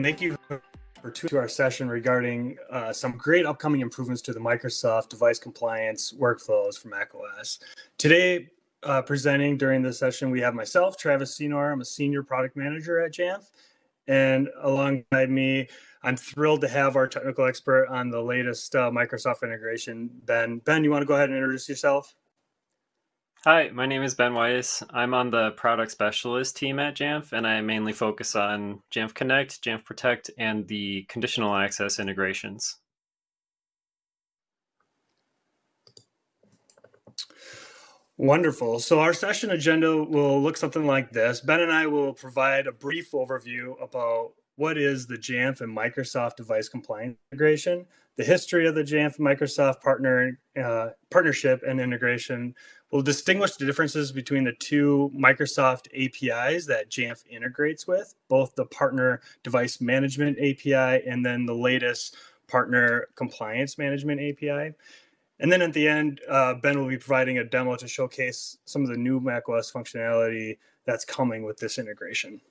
thank you for tuning to our session regarding uh, some great upcoming improvements to the Microsoft device compliance workflows for macOS. Today, uh, presenting during the session, we have myself, Travis Senor. I'm a senior product manager at Jamf. And alongside me, I'm thrilled to have our technical expert on the latest uh, Microsoft integration, Ben. Ben, you want to go ahead and introduce yourself? Hi, my name is Ben Weiss. I'm on the product specialist team at Jamf, and I mainly focus on Jamf Connect, Jamf Protect, and the conditional access integrations. Wonderful. So our session agenda will look something like this. Ben and I will provide a brief overview about what is the Jamf and Microsoft device compliance integration, the history of the Jamf Microsoft partner uh, partnership and integration. We'll distinguish the differences between the two Microsoft APIs that Jamf integrates with, both the partner device management API and then the latest partner compliance management API. And then at the end, uh, Ben will be providing a demo to showcase some of the new macOS functionality that's coming with this integration.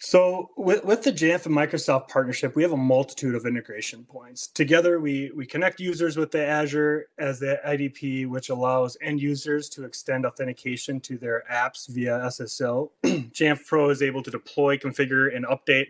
So with, with the Jamf and Microsoft partnership, we have a multitude of integration points. Together, we, we connect users with the Azure as the IDP, which allows end users to extend authentication to their apps via SSO. Jamf Pro is able to deploy, configure, and update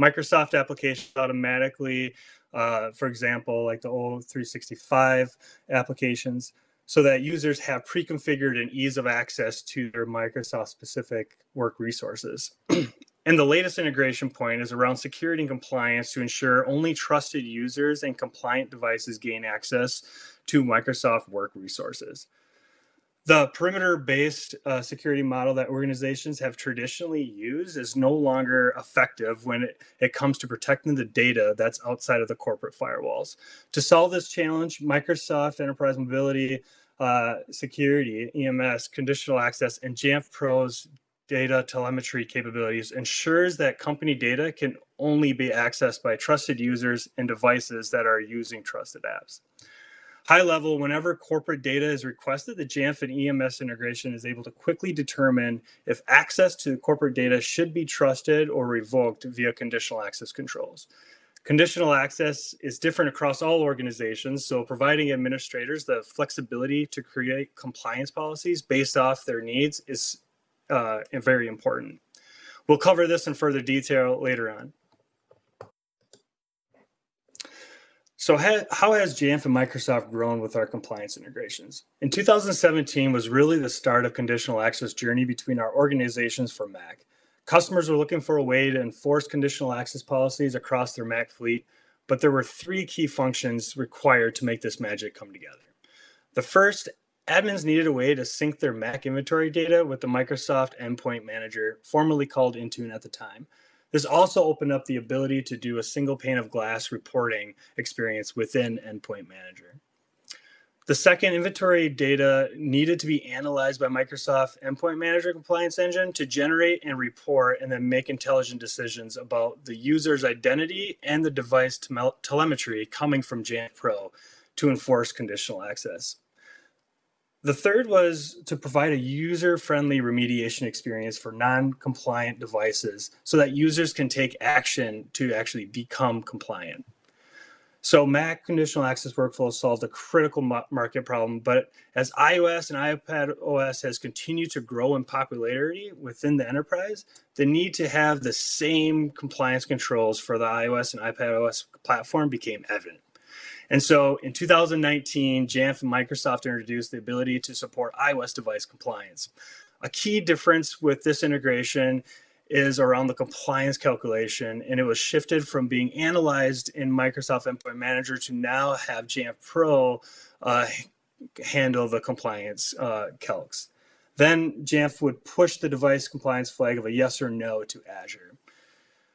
Microsoft applications automatically, uh, for example, like the old 365 applications, so that users have pre-configured and ease of access to their Microsoft specific work resources. And the latest integration point is around security and compliance to ensure only trusted users and compliant devices gain access to Microsoft work resources. The perimeter based uh, security model that organizations have traditionally used is no longer effective when it, it comes to protecting the data that's outside of the corporate firewalls. To solve this challenge, Microsoft Enterprise Mobility uh, Security, EMS, Conditional Access, and Jamf Pro's data telemetry capabilities ensures that company data can only be accessed by trusted users and devices that are using trusted apps. High level, whenever corporate data is requested, the Jamf and EMS integration is able to quickly determine if access to corporate data should be trusted or revoked via conditional access controls. Conditional access is different across all organizations, so providing administrators the flexibility to create compliance policies based off their needs is uh, very important. We'll cover this in further detail later on. So how has Jamf and Microsoft grown with our compliance integrations? In 2017 was really the start of conditional access journey between our organizations for Mac. Customers were looking for a way to enforce conditional access policies across their Mac fleet, but there were three key functions required to make this magic come together. The first Admins needed a way to sync their Mac inventory data with the Microsoft Endpoint Manager, formerly called Intune at the time. This also opened up the ability to do a single pane of glass reporting experience within Endpoint Manager. The second inventory data needed to be analyzed by Microsoft Endpoint Manager Compliance Engine to generate and report and then make intelligent decisions about the user's identity and the device telemetry coming from Jamf Pro to enforce conditional access. The third was to provide a user friendly remediation experience for non compliant devices so that users can take action to actually become compliant. So, Mac conditional access workflow solved a critical market problem, but as iOS and iPad OS has continued to grow in popularity within the enterprise, the need to have the same compliance controls for the iOS and iPad OS platform became evident. And so in 2019, Jamf and Microsoft introduced the ability to support iOS device compliance. A key difference with this integration is around the compliance calculation, and it was shifted from being analyzed in Microsoft Endpoint Manager to now have Jamf Pro uh, handle the compliance uh, calcs. Then Jamf would push the device compliance flag of a yes or no to Azure.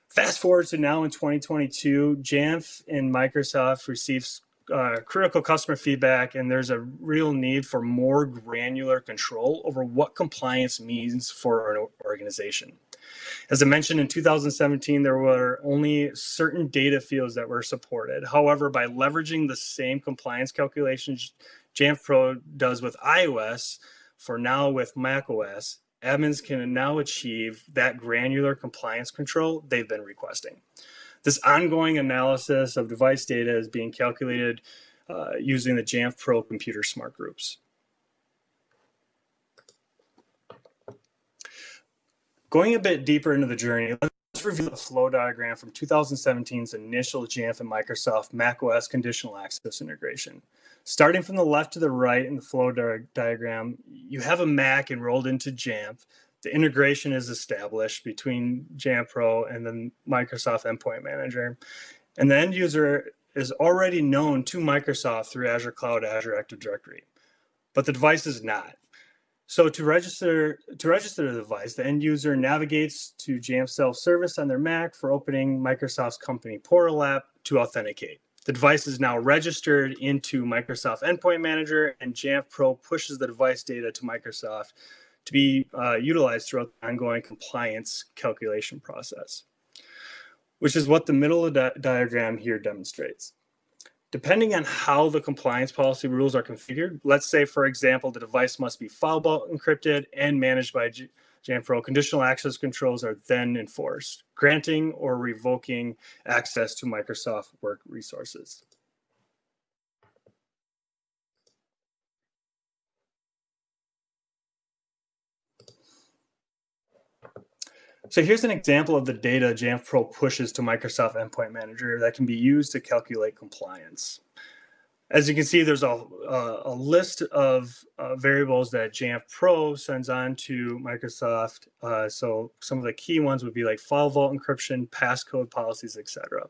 Fast forward to now in 2022, Jamf and Microsoft receives uh, critical customer feedback, and there's a real need for more granular control over what compliance means for an organization. As I mentioned in 2017, there were only certain data fields that were supported. However, by leveraging the same compliance calculations Jamf Pro does with iOS, for now with macOS, admins can now achieve that granular compliance control they've been requesting. This ongoing analysis of device data is being calculated uh, using the Jamf Pro computer smart groups. Going a bit deeper into the journey, let's review the flow diagram from 2017's initial Jamf and Microsoft macOS conditional access integration. Starting from the left to the right in the flow di diagram, you have a Mac enrolled into Jamf. The integration is established between Jamf Pro and the Microsoft Endpoint Manager. And the end user is already known to Microsoft through Azure Cloud, Azure Active Directory, but the device is not. So to register to register the device, the end user navigates to Jamf self-service on their Mac for opening Microsoft's company portal app to authenticate. The device is now registered into Microsoft Endpoint Manager, and Jamf Pro pushes the device data to Microsoft to be uh, utilized throughout the ongoing compliance calculation process which is what the middle of the diagram here demonstrates. Depending on how the compliance policy rules are configured, let's say, for example, the device must be file vault encrypted and managed by G Pro, conditional access controls are then enforced, granting or revoking access to Microsoft work resources. So here's an example of the data Jamf Pro pushes to Microsoft Endpoint Manager that can be used to calculate compliance. As you can see, there's a, a, list of uh, variables that Jamf Pro sends on to Microsoft. Uh, so some of the key ones would be like file vault encryption, passcode policies, etc.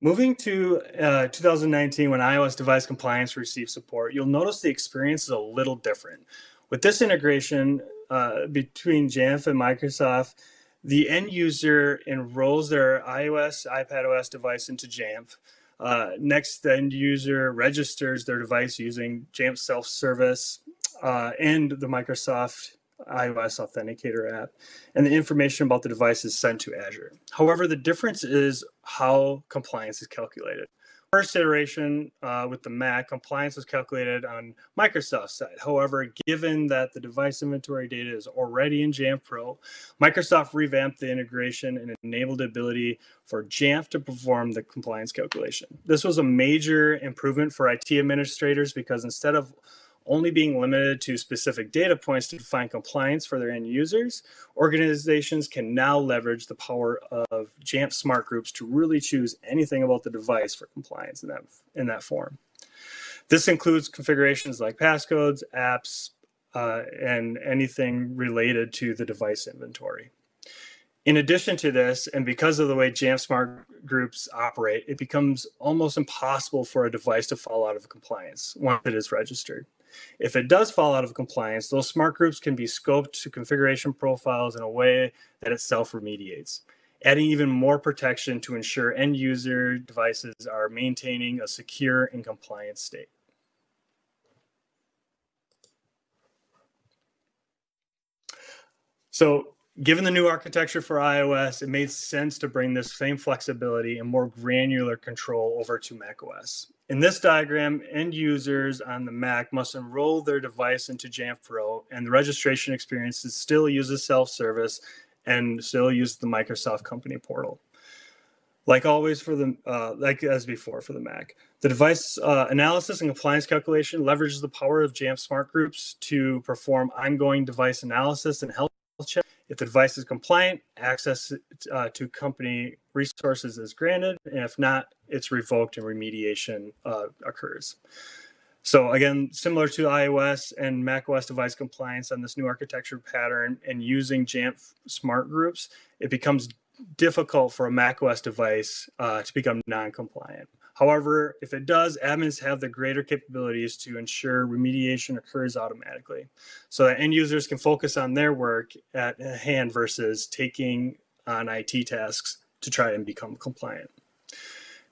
Moving to uh, 2019, when iOS device compliance received support, you'll notice the experience is a little different. With this integration uh, between Jamf and Microsoft, the end user enrolls their iOS, iPadOS device into Jamf. Uh, next, the end user registers their device using Jamf self-service uh, and the Microsoft iOS Authenticator app, and the information about the device is sent to Azure. However, the difference is how compliance is calculated. First iteration uh, with the Mac, compliance was calculated on Microsoft's side. However, given that the device inventory data is already in Jamf Pro, Microsoft revamped the integration and enabled the ability for Jamf to perform the compliance calculation. This was a major improvement for IT administrators because instead of only being limited to specific data points to define compliance for their end users, organizations can now leverage the power of Jamf smart groups to really choose anything about the device for compliance in that, in that form. This includes configurations like passcodes, apps, uh, and anything related to the device inventory. In addition to this, and because of the way Jamf Smart groups operate, it becomes almost impossible for a device to fall out of compliance once it is registered. If it does fall out of compliance, those smart groups can be scoped to configuration profiles in a way that it self remediates, adding even more protection to ensure end user devices are maintaining a secure and compliant state. So given the new architecture for iOS, it made sense to bring this same flexibility and more granular control over to macOS. In this diagram, end users on the Mac must enroll their device into Jamf Pro, and the registration experience still uses self-service and still uses the Microsoft company portal. Like always for the, uh, like as before for the Mac, the device uh, analysis and compliance calculation leverages the power of Jamf smart groups to perform ongoing device analysis and check if the device is compliant, access uh, to company resources is granted, and if not, it's revoked and remediation uh, occurs. So again, similar to iOS and macOS device compliance on this new architecture pattern and using Jamf smart groups, it becomes difficult for a macOS device uh, to become non-compliant. However, if it does, admins have the greater capabilities to ensure remediation occurs automatically so that end users can focus on their work at hand versus taking on IT tasks to try and become compliant.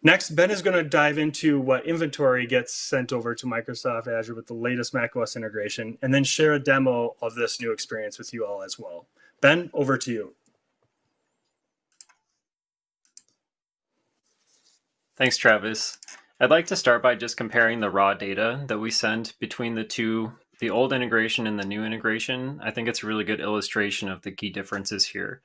Next, Ben is going to dive into what inventory gets sent over to Microsoft Azure with the latest macOS integration, and then share a demo of this new experience with you all as well. Ben, over to you. Thanks, Travis. I'd like to start by just comparing the raw data that we send between the two, the old integration and the new integration. I think it's a really good illustration of the key differences here.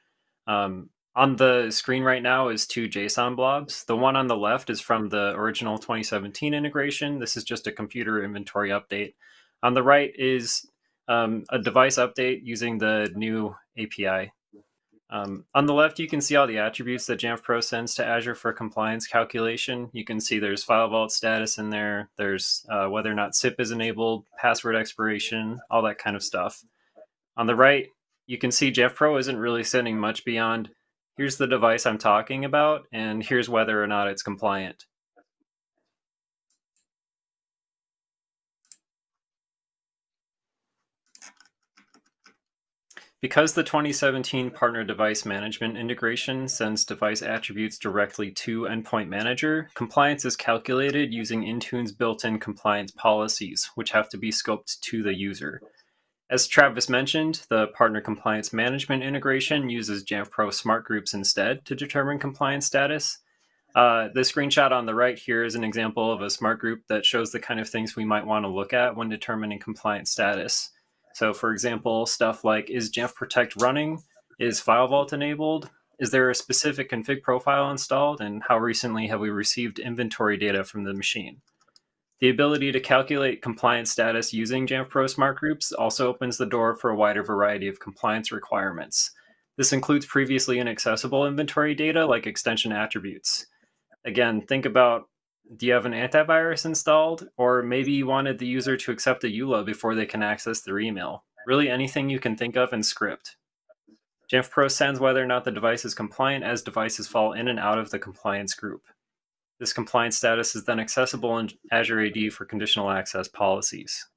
Um, on the screen right now is two JSON blobs. The one on the left is from the original 2017 integration. This is just a computer inventory update. On the right is um, a device update using the new API. Um, on the left, you can see all the attributes that Jamf Pro sends to Azure for compliance calculation. You can see there's file vault status in there. There's uh, whether or not SIP is enabled, password expiration, all that kind of stuff. On the right, you can see Jamf Pro isn't really sending much beyond here's the device I'm talking about, and here's whether or not it's compliant. Because the 2017 Partner Device Management integration sends device attributes directly to Endpoint Manager, compliance is calculated using Intune's built-in compliance policies, which have to be scoped to the user. As Travis mentioned, the Partner Compliance Management integration uses Jamf Pro Smart Groups instead to determine compliance status. Uh, the screenshot on the right here is an example of a smart group that shows the kind of things we might want to look at when determining compliance status. So for example, stuff like is Jamf Protect running? Is File Vault enabled? Is there a specific config profile installed? And how recently have we received inventory data from the machine? The ability to calculate compliance status using Jamf Pro Smart Groups also opens the door for a wider variety of compliance requirements. This includes previously inaccessible inventory data like extension attributes. Again, think about do you have an antivirus installed? Or maybe you wanted the user to accept a EULA before they can access their email. Really anything you can think of in script. Jamf Pro sends whether or not the device is compliant as devices fall in and out of the compliance group. This compliance status is then accessible in Azure AD for conditional access policies.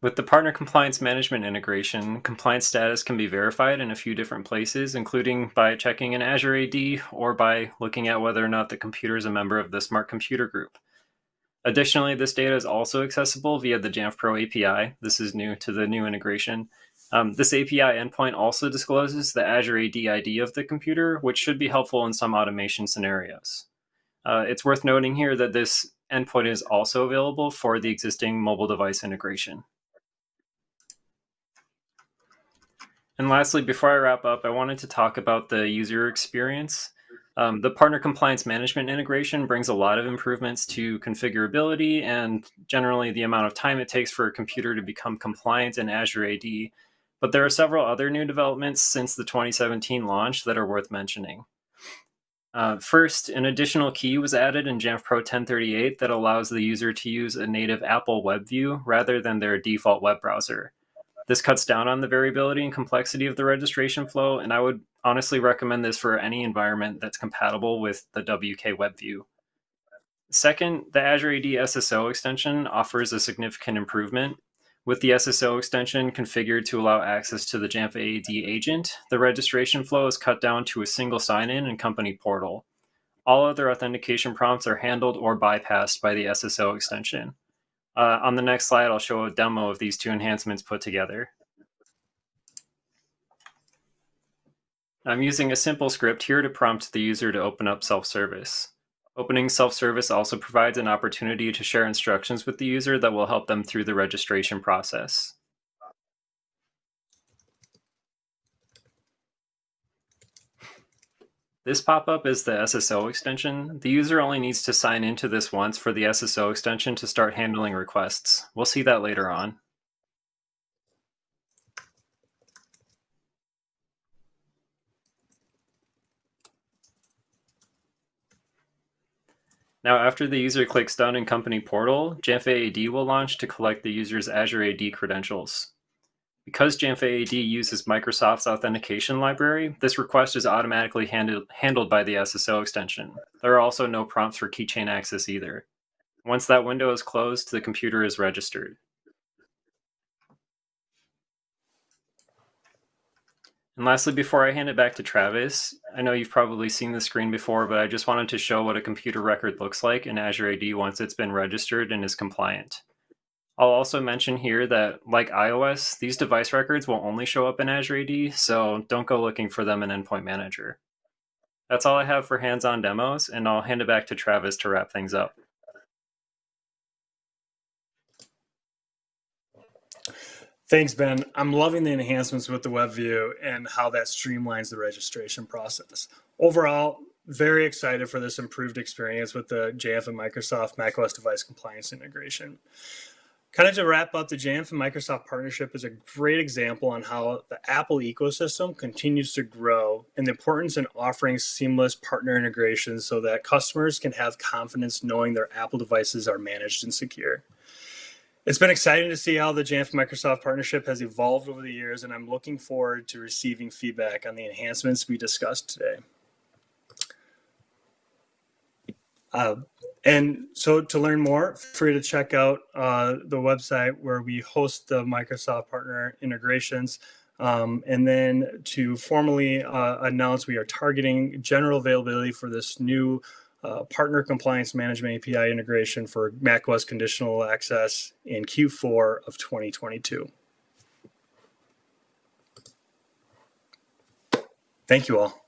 With the Partner Compliance Management integration, compliance status can be verified in a few different places, including by checking in Azure AD or by looking at whether or not the computer is a member of the Smart Computer Group. Additionally, this data is also accessible via the Jamf Pro API. This is new to the new integration. Um, this API endpoint also discloses the Azure AD ID of the computer, which should be helpful in some automation scenarios. Uh, it's worth noting here that this endpoint is also available for the existing mobile device integration. And lastly, before I wrap up, I wanted to talk about the user experience. Um, the partner compliance management integration brings a lot of improvements to configurability and generally the amount of time it takes for a computer to become compliant in Azure AD. But there are several other new developments since the 2017 launch that are worth mentioning. Uh, first, an additional key was added in Jamf Pro 1038 that allows the user to use a native Apple web view rather than their default web browser. This cuts down on the variability and complexity of the registration flow, and I would honestly recommend this for any environment that's compatible with the WK Web View. Second, the Azure AD SSO extension offers a significant improvement. With the SSO extension configured to allow access to the Jamf AD agent, the registration flow is cut down to a single sign-in and company portal. All other authentication prompts are handled or bypassed by the SSO extension. Uh, on the next slide, I'll show a demo of these two enhancements put together. I'm using a simple script here to prompt the user to open up self-service. Opening self-service also provides an opportunity to share instructions with the user that will help them through the registration process. This pop-up is the SSO extension. The user only needs to sign into this once for the SSO extension to start handling requests. We'll see that later on. Now, after the user clicks Done in Company Portal, Jamf AD will launch to collect the user's Azure AD credentials. Because Jamf AD uses Microsoft's authentication library, this request is automatically handled, handled by the SSO extension. There are also no prompts for keychain access either. Once that window is closed, the computer is registered. And lastly, before I hand it back to Travis, I know you've probably seen the screen before, but I just wanted to show what a computer record looks like in Azure AD once it's been registered and is compliant. I'll also mention here that, like iOS, these device records will only show up in Azure AD, so don't go looking for them in Endpoint Manager. That's all I have for hands on demos, and I'll hand it back to Travis to wrap things up. Thanks, Ben. I'm loving the enhancements with the web view and how that streamlines the registration process. Overall, very excited for this improved experience with the Jamf and Microsoft macOS device compliance integration. Kind of to wrap up, the Jamf and Microsoft partnership is a great example on how the Apple ecosystem continues to grow and the importance in offering seamless partner integrations so that customers can have confidence knowing their Apple devices are managed and secure. It's been exciting to see how the Jamf Microsoft partnership has evolved over the years, and I'm looking forward to receiving feedback on the enhancements we discussed today. Uh, and so to learn more, free to check out uh, the website where we host the Microsoft partner integrations. Um, and then to formally uh, announce we are targeting general availability for this new uh, partner compliance management API integration for macOS conditional access in Q4 of 2022. Thank you all.